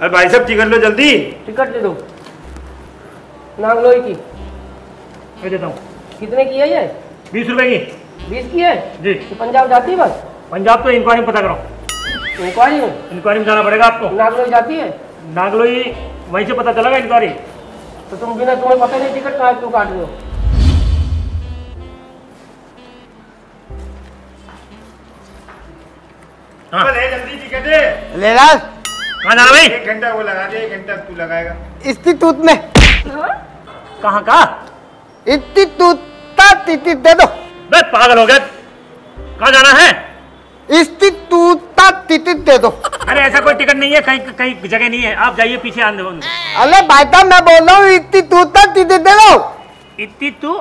अरे भाई साहब टिकट लो जल्दी। टिकट दे दो। नागलोई की। मैं देता हूँ। कितने की है ये? बीस रुपए की। बीस की है? जी। तो पंजाब जाती है बस? पंजाब तो इंक्वायरी में पता करो इंक्वायरी में? इंक्वायरी में जाना पड़ेगा आपको। नागलोई जाती है? नागलोई वहीं से पता चलेगा इंक्वायरी तो तुम बिना तुम्हें पता नहीं टिकट कहाँ क्यों काट रहे हो? हाँ ले जल्दी टिकट दे। लेलाल भाई? एक घंटा वो लगा दे एक घंटा तू लगाएगा। इंस्टीट्यूट में। कहाँ कहाँ? इंस्टीट्यूट दे दो। बे पागल हो गया। कहाँ जाना है? इंस्टीट्यूट दे दो। अरे ऐसा कोई टिकट नहीं है कहीं कहीं जगह नहीं है। आप जाइए पीछे आने दो। अरे भाई साहब मैं बोल रहा हूँ इंस्टीट्यूट टिकट दे दो। इतनी तू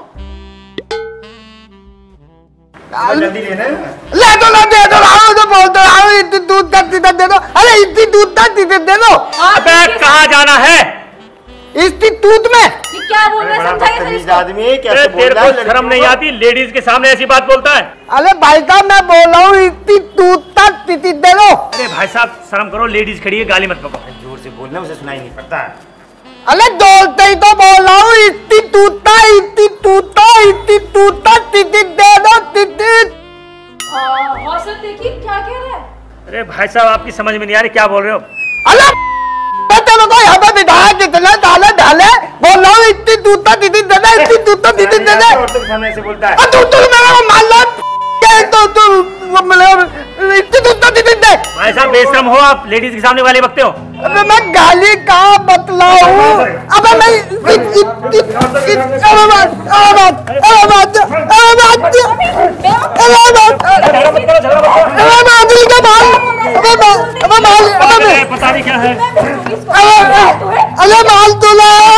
जल्दी लेना है। ले दो ना दे दो। आओ तो बोल दो आओ इंस्टीट्यूट का टिकट दे दो। अरे इंस्टीट्यूट का टिकट दे दो। अबे कहाँ जाना है? इंस्टीट्यूट में। क्या बोल रहे समझाइए इसको। आदमी अरे कैसे बोल रहा है? शर्म नहीं आती लेडीज़ के सामने ऐसी बात बोलता है। अरे भाई साहब मैं बोल रहा हूँ इंस्टीट्यूट का टिकट दे दो। अरे भाई साहब शर्म करो लेडीज़ खड़ी है गाली मत पको ज़ोर से बोलना उसे सुनाई नहीं पड़ता। अरे दौड़ते ही तो बोल रहा हूँ इंस्टीट्यूट का इंस्टीट्यूट अरे भाई साहब आपकी समझ में नहीं आ रही क्या बोल रहे हो? मैं तेरे को यहाँ पे डाले डाले बोल रहा हूँ इतनी दूध का दीदी दे दे इतनी का दीदी दे दे औरतों के सामने ऐसे बोलता है। तू तू मेरे को मान लो। क्या तो तू इतनी दूध का दीदी दे। भाई साहब बेशरम हो आप लेडीज़ के सामने वाले बकते हो। अबे मैं गाली कहाँ बतलाऊं? अबे मैं अबे बात अबे बात अबे बात अबे बात अबे बात झगड़ा मत करो झगड़ा मत करो अबे बात दिल का माल अबे बात अबे माल अरे पता नहीं क्या है। अबे माल तो लाओ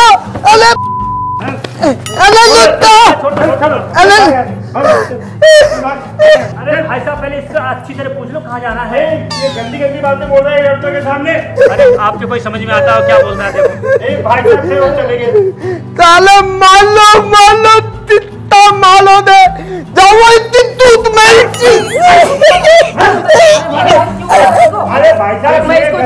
लुट्टा छोड़ दो। अबे अरे भाई साहब पहले इसका अच्छी तरह पूछ लो कहाँ जाना है। ये गंदी गंदी बातें बोल रहे है के सामने। अरे आपके कोई समझ में आता हो क्या बोलना है देखो। भाई साहब से वो चले गए। काले मालो मालो तित्ता मालो दे जाओ इतनी दूध में अरे भाई साहब मैं इसको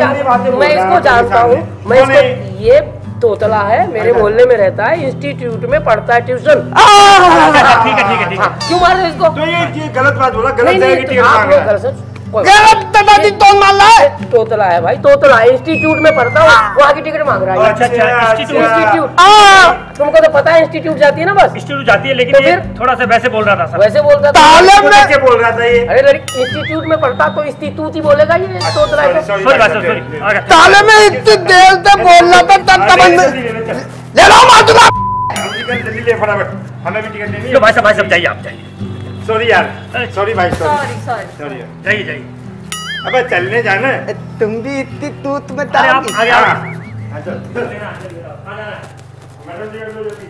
मैं है जानता हूँ। मैं इसको ये तोतला है मेरे मोहल्ले में रहता है इंस्टीट्यूट में पढ़ता है ट्यूशन अच्छा, ठीक है ठीक है ठीक है। क्यों मार रहे इसको? तो ये गलत बात बोला नहीं गलत जगह तो है गलत दादाजी तो मान है तोतला है भाई तोतला इंस्टीट्यूट में पढ़ता हूँ वहाँ की टिकट मांग रहा है। अच्छा अच्छा इंस्टीट्यूट इंस्टीट्यूट हाँ। तुमको तो पता है इंस्टीट्यूट जाती है ना बस? इंस्टीट्यूट जाती है लेकिन तो फिर? थोड़ा सा वैसे बोल रहा था सर। वैसे बोलता था। ताले वो में कैसे बोल रहा था ये। अरे इंस्टीट्यूट में पढ़ता तो इंस्टीट्यूट ही बोलेगा ये तोतला है। तो। ताले में इतनी देर से बोल रहा था तब तक अरे, बंद जल्दी ले, लो मातुला जल्दी ले फटाफट। हमें भी टिकट लेनी लो भाई साहब भाई साहब जाइए आप जाइए। सॉरी यार। सॉरी भाई सॉरी सॉरी सॉरी जाइए जाइए। अबे चलने जाना तुम भी इतनी तूत में आ आप आगे हाँ। आओ हाँ, आ जाना। मैडम जल्दी